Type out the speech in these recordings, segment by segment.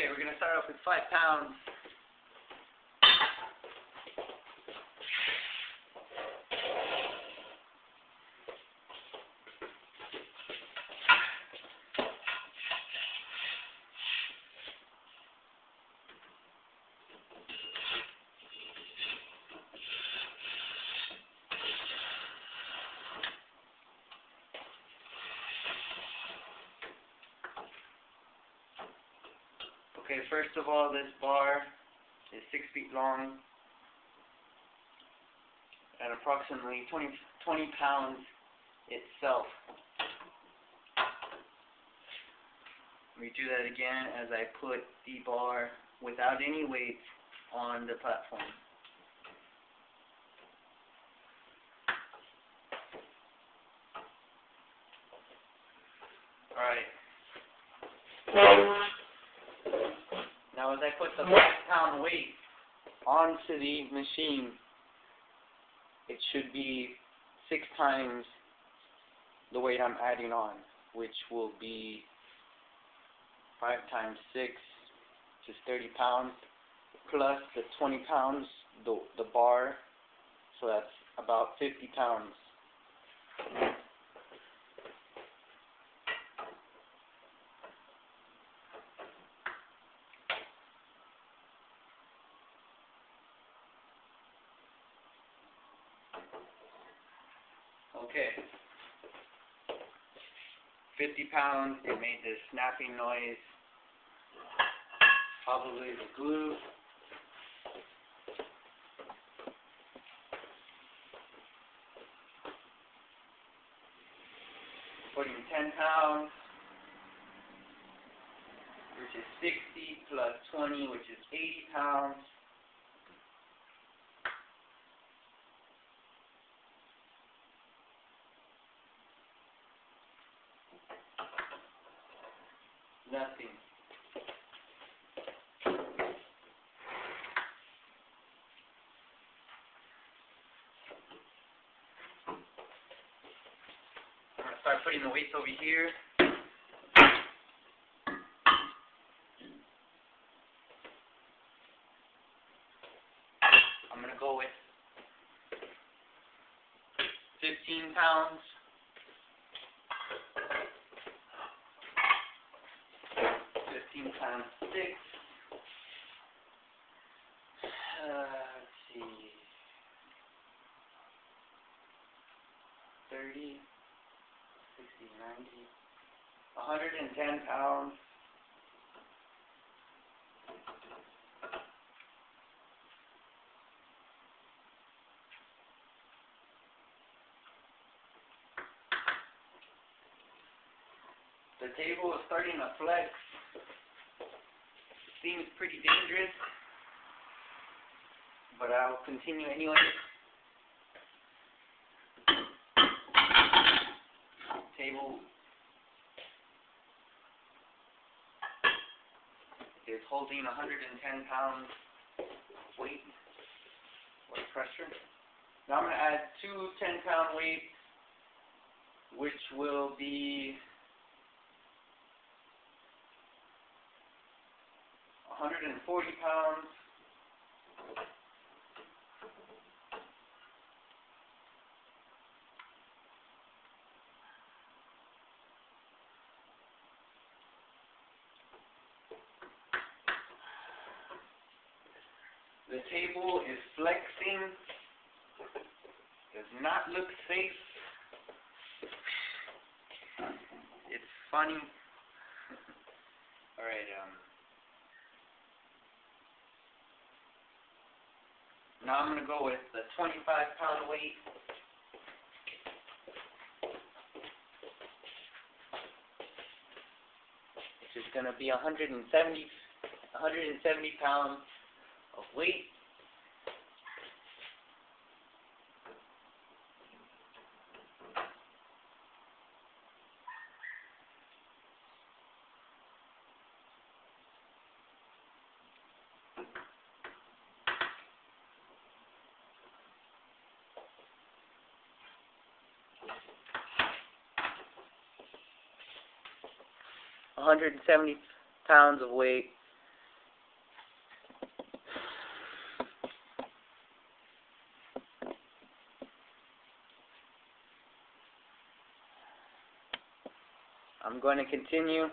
Okay, we're gonna start off with five pounds. Okay, first of all, this bar is six feet long and approximately 20, 20 pounds itself. Let me do that again as I put the bar without any weight on the platform. Alright. Now as I put the five pound weight onto the machine, it should be six times the weight I'm adding on, which will be five times six, which is 30 pounds, plus the 20 pounds, the, the bar, so that's about 50 pounds. Okay. 50 pounds, it made this snapping noise. Probably the glue. Putting 10 pounds, which is 60 plus 20, which is 80 pounds. Nothing. I'm gonna start putting the weights over here. I'm gonna go with 15 pounds. Fifteen times six. Uh, let's see. Thirty, sixty, ninety, a hundred and ten pounds. The table is starting to flex. Seems pretty dangerous, but I'll continue anyway. Table is holding 110 pounds weight or pressure. Now I'm going to add two 10 pound weights, which will be 140 pounds. The table is flexing. Does not look safe. It's funny. Alright, um. Now I'm going to go with the 25 pound weight. Which is going to be 170, 170 pounds of weight. 170 pounds of weight. I'm going to continue.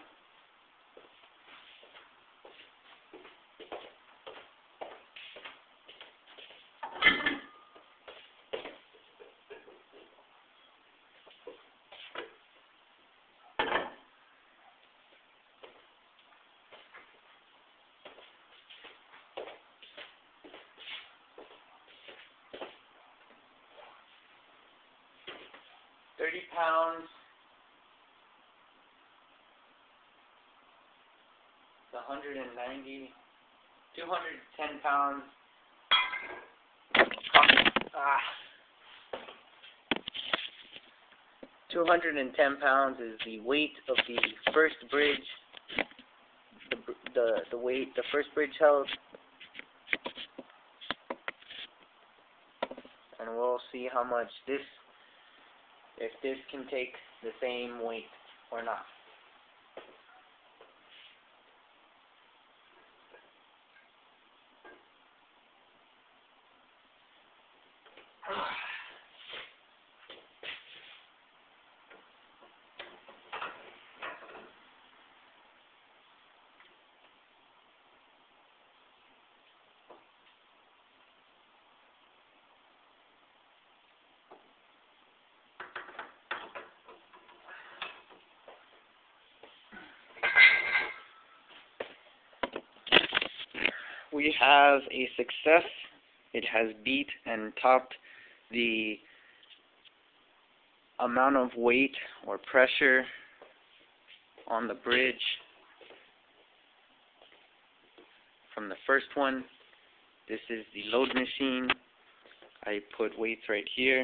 Thirty pounds. The hundred and ninety, two hundred and ten pounds. Ah. Two hundred and ten pounds is the weight of the first bridge. The the the weight the first bridge held. And we'll see how much this if this can take the same weight or not. We have a success. It has beat and topped the amount of weight or pressure on the bridge from the first one. This is the load machine. I put weights right here.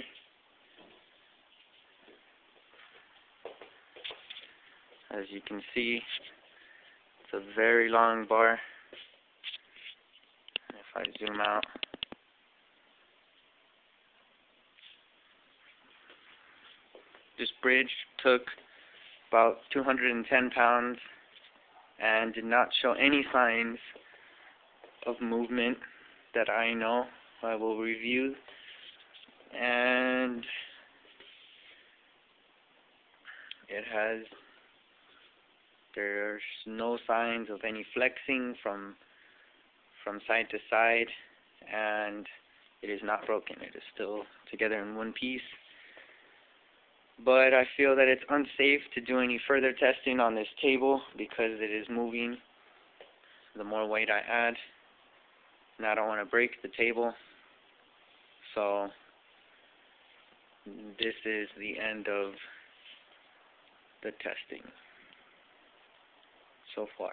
As you can see, it's a very long bar. I zoom out. This bridge took about 210 pounds and did not show any signs of movement that I know. I will review and it has there's no signs of any flexing from from side to side and it is not broken. It is still together in one piece. But I feel that it's unsafe to do any further testing on this table because it is moving the more weight I add. And I don't want to break the table. So this is the end of the testing so far.